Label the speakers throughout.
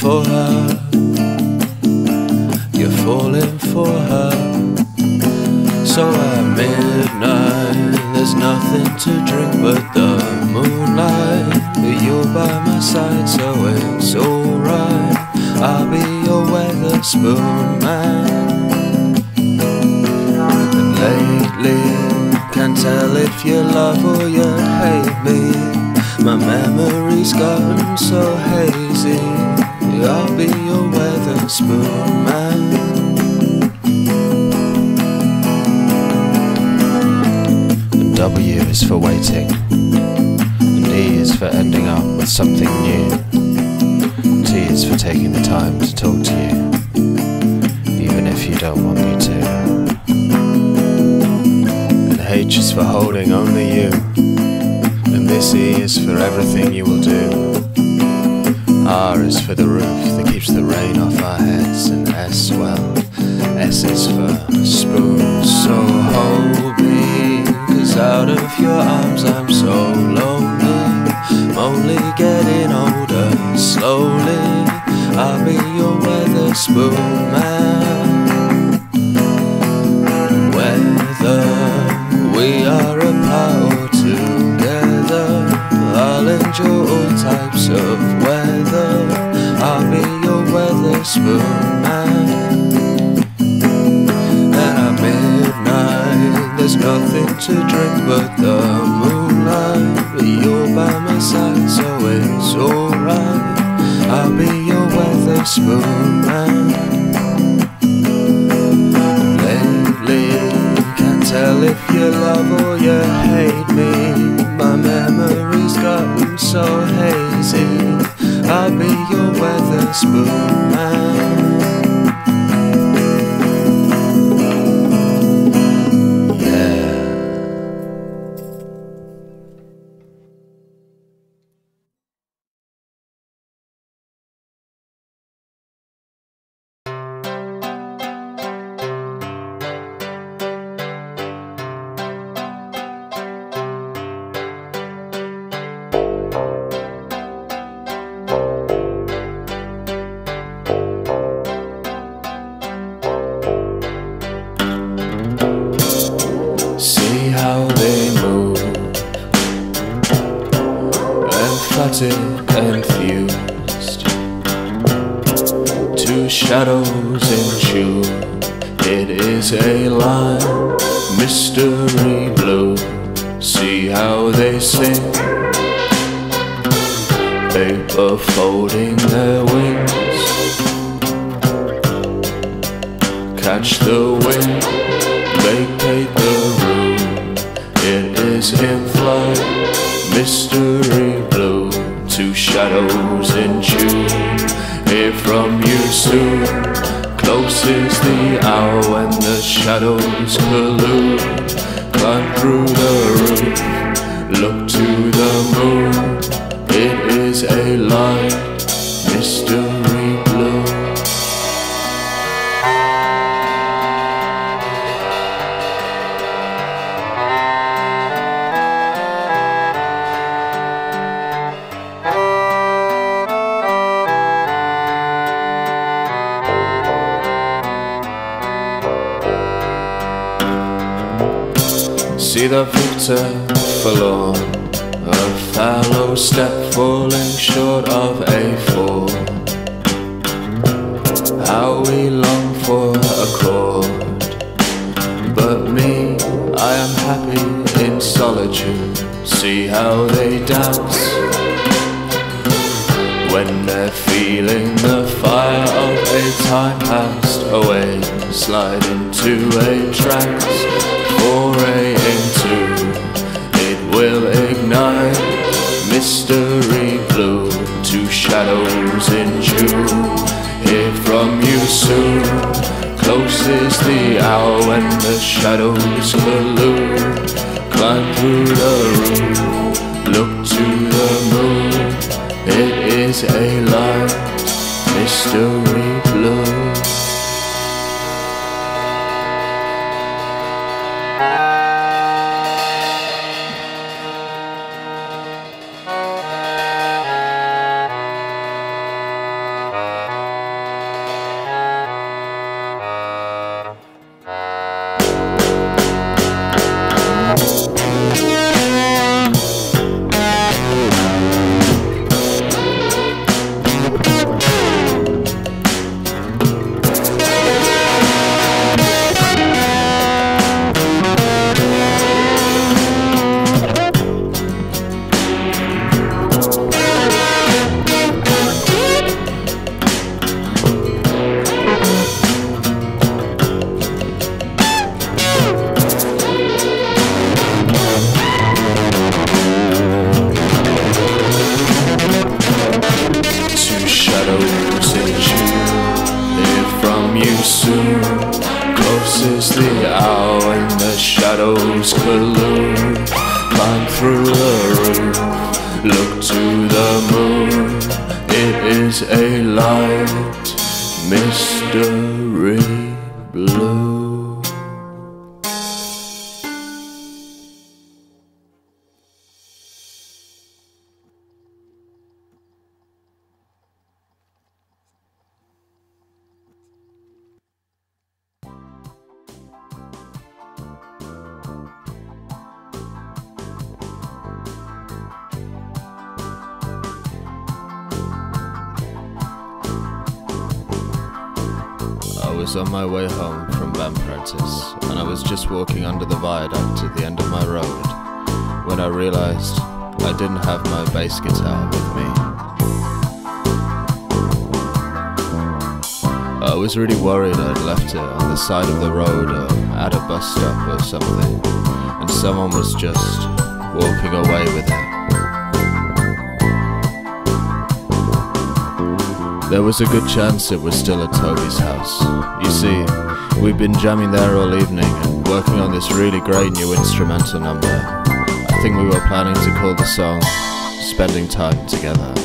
Speaker 1: for her. You're falling for her. So at midnight, there's nothing to drink but the moonlight. You're by my side, so it's alright. I'll be your Wetherspoon man. And lately, can't tell if you love or you hate me. My memory's gotten so hazy. I'll be your Wetherspoon man. And W is for waiting. And E is for ending up with something new. T is for taking the time to talk to you, even if you don't want me to. And H is for holding only you. And this E is for everything you will do. R is for the roof that keeps the rain off our heads, and S, well, S is for spoon. So hold me, cause out of your arms I'm so lonely. I'm only getting older, slowly. I'll be your Wetherspoon man. Emphatic and fused Two shadows forlorn, a fallow step falling short of a fall. How we long for a chord, but me, I am happy in solitude. See how they dance when they're feeling the fire of a time passed away. Slide into a trance, foray into Mystery blue, two shadows in June. Hear from you soon. Close is the hour when the shadows collude. Climb through the roof, look to the moon. It is a light, mystery was on my way home from band practice, and I was just walking under the viaduct at the end of my road when I realized I didn't have my bass guitar with me. I was really worried I'd left it on the side of the road or at a bus stop or something, and someone was just walking away with it. There was a good chance it was still at Toby's house. You see, we'd been jamming there all evening and working on this really great new instrumental number. I think we were planning to call the song Spending Time Together.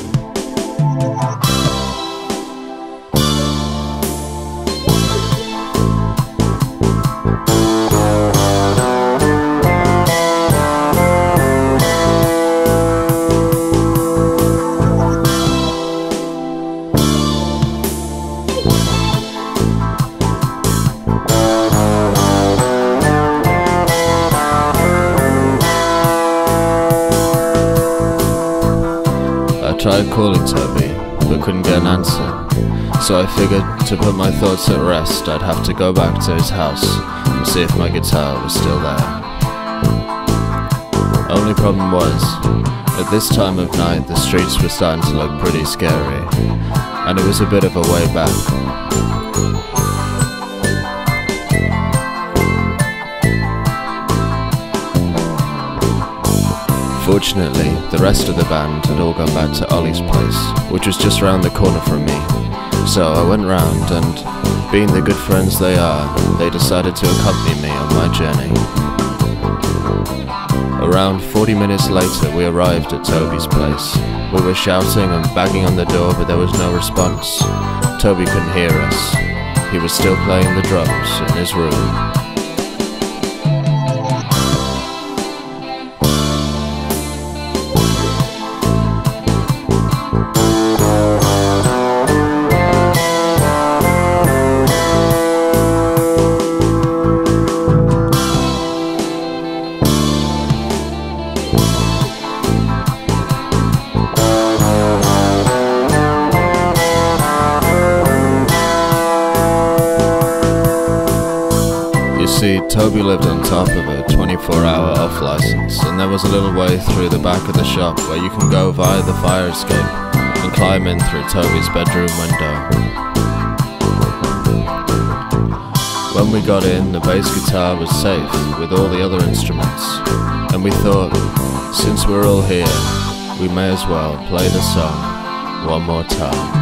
Speaker 1: So I figured to put my thoughts at rest, I'd have to go back to his house and see if my guitar was still there. Only problem was, at this time of night, the streets were starting to look pretty scary, and it was a bit of a way back. Fortunately, the rest of the band had all gone back to Ollie's place, which was just round the corner from me. So I went round, and being the good friends they are, they decided to accompany me on my journey. Around 40 minutes later, we arrived at Toby's place. We were shouting and banging on the door, but there was no response. Toby couldn't hear us. He was still playing the drums in his room. You see, Toby lived on top of a 24 hour off license, and there was a little way through the back of the shop where you can go via the fire escape and climb in through Toby's bedroom window. When we got in, the bass guitar was safe with all the other instruments, and we thought, since we're all here, we may as well play the song one more time.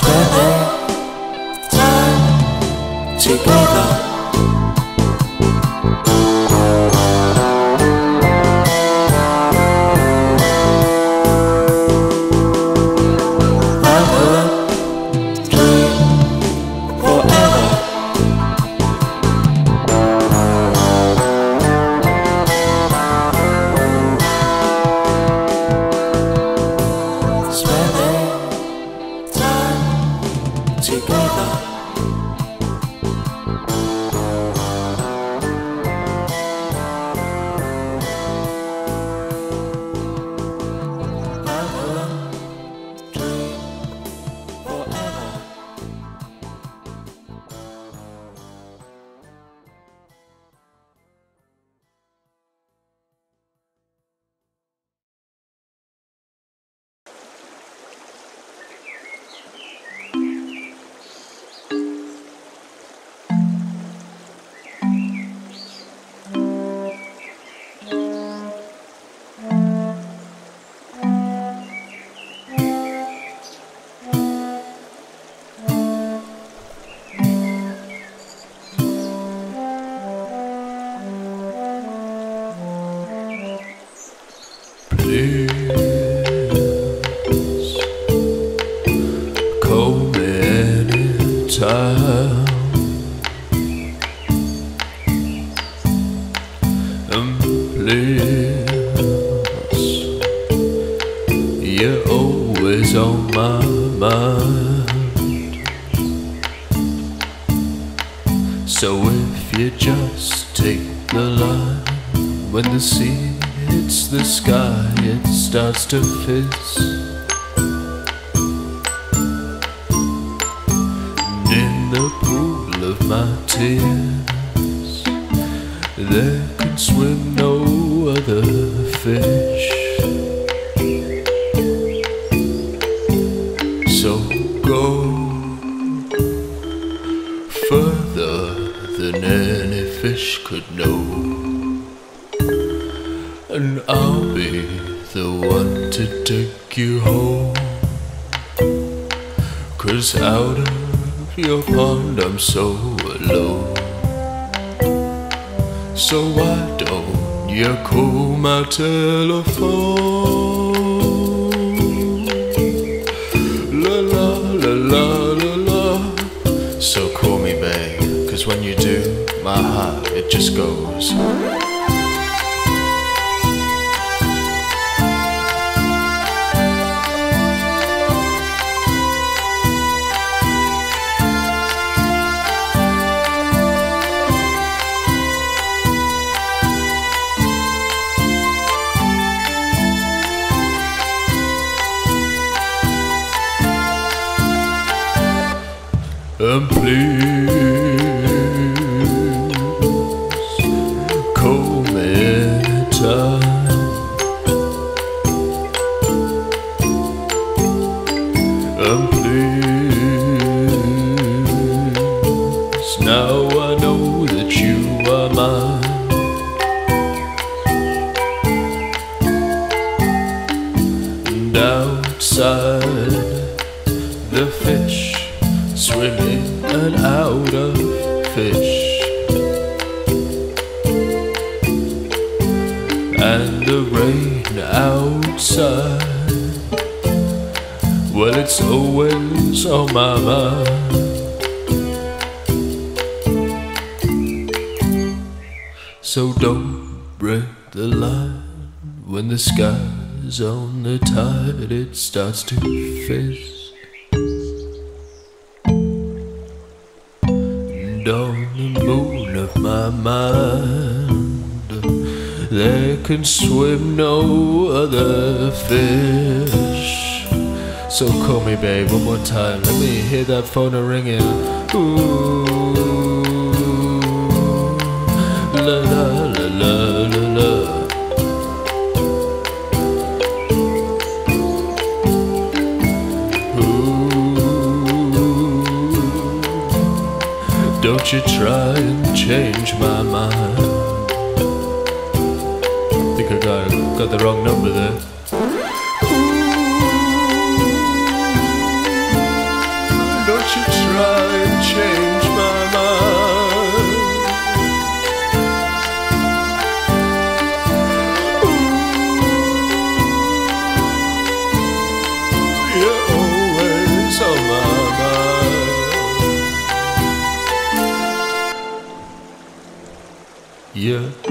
Speaker 2: Time together.
Speaker 1: The one to take you home. Cause out of your pond I'm so alone. So why don't you call my telephone? La la la la la la. So call me, babe. Cause when you do, my heart, it just goes. And please, starts to fizz. And on the moon of my mind, there can swim no other fish. So call me, babe, one more time. Let me hear that phone a ringing. Ooh, don't you try and change my mind. I Think I got got the wrong number there. You're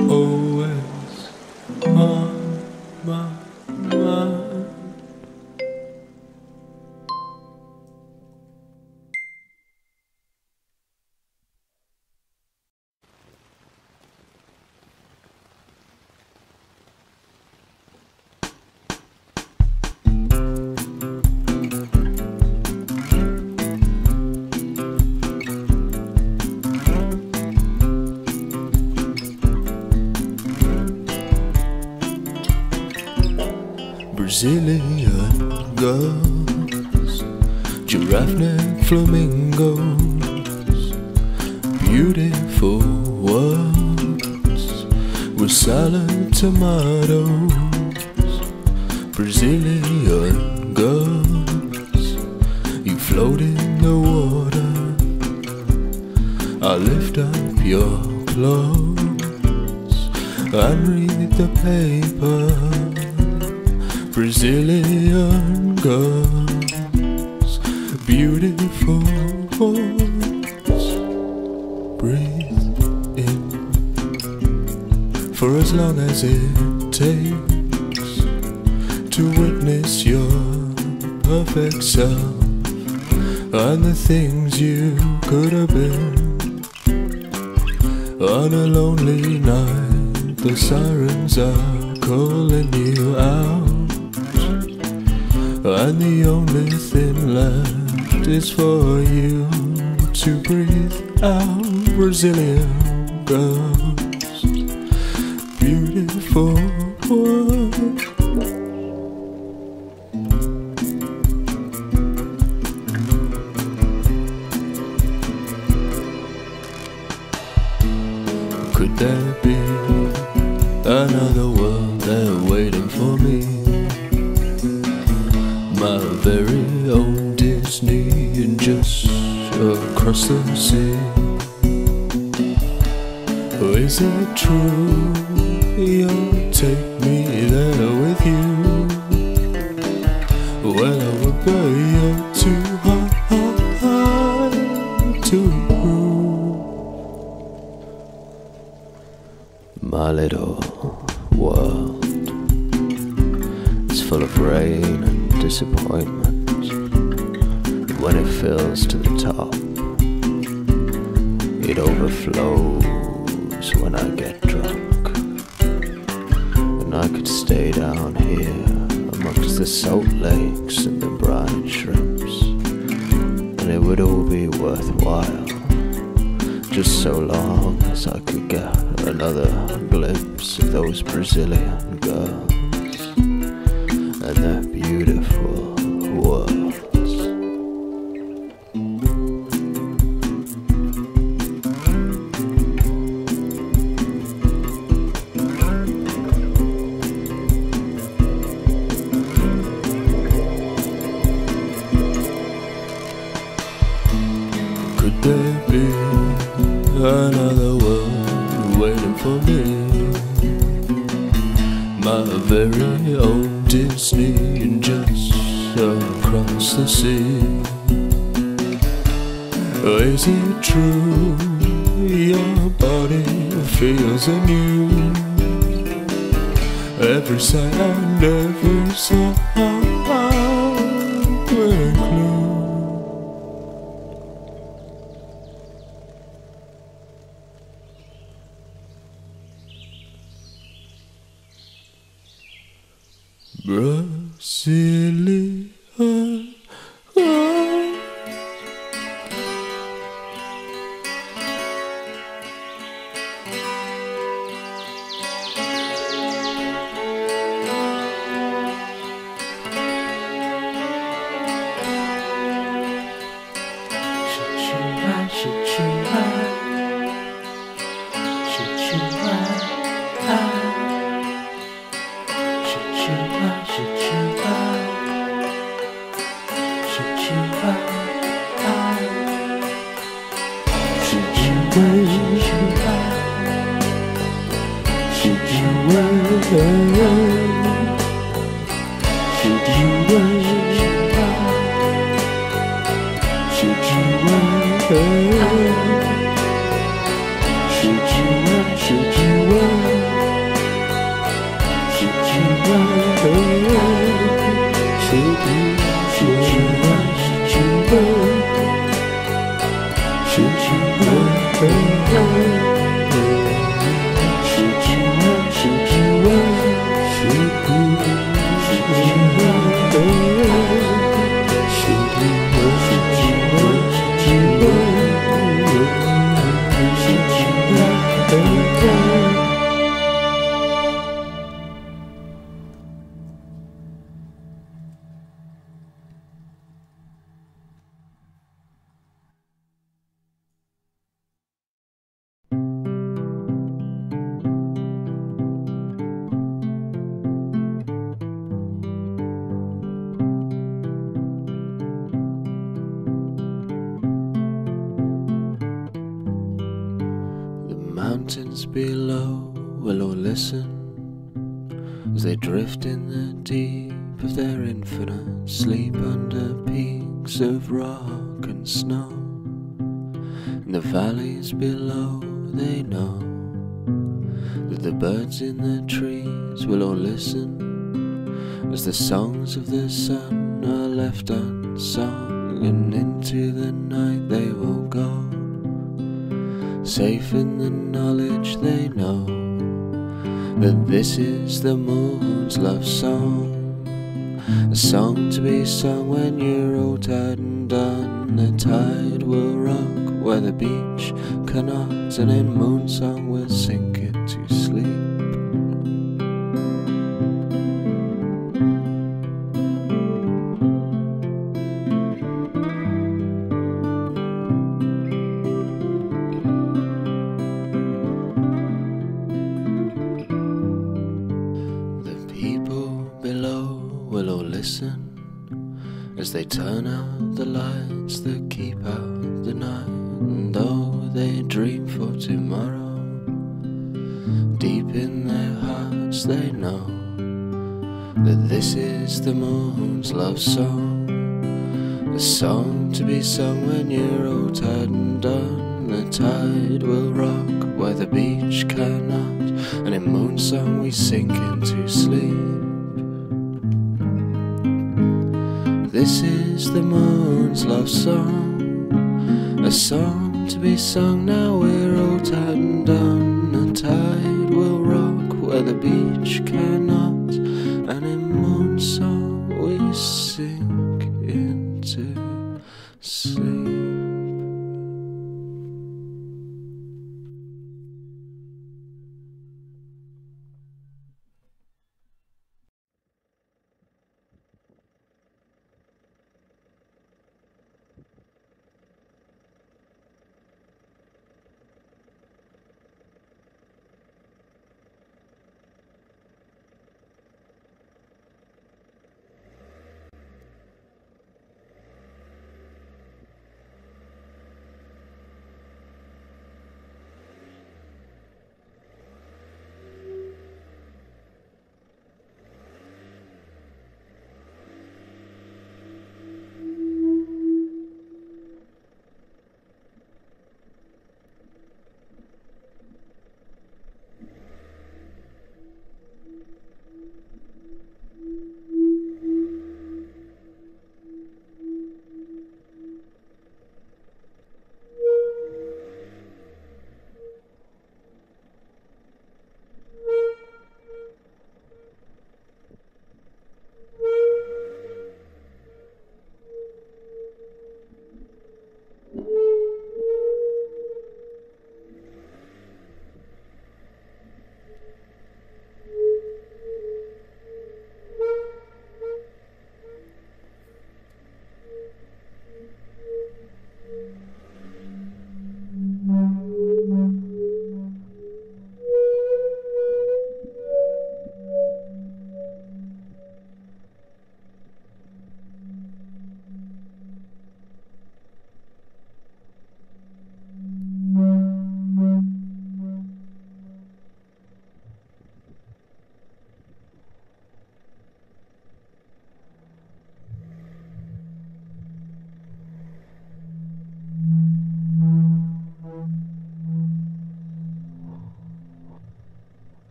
Speaker 1: salad tomatoes. Brazilian girls, you float in the water. I lift up your clothes and read the paper. Brazilian girls, beautiful as long as it takes to witness your perfect self and the things you could have been. On a lonely night, the sirens are calling you out, and the only thing left is for you to breathe out. Brazilian ghost, Could there be another world there waiting for me? My very own Disney and just across the sea. Is it true for me? My very own Disney and just across the sea. Is it true your body feels anew? Every sight and The mountains below will all listen as they drift in the deep of their infinite sleep under peaks of rock and snow. In the valleys below, they know that the birds in the trees will all listen as the songs of the sun are left unsung, and into the night they will go, safe in the knowledge they know that this is the moon's love song. A song to be sung when you're all tired and done. The tide will rock where the beach cannot, and in moon know that this is the moon's love song. A song to be sung when you're all tired and done. The tide will rock where the beach cannot, and in moon song we sink into sleep. This is the moon's love song, a song to be sung now we're all tired and done. Beach cannot,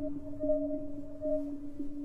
Speaker 1: Thank you.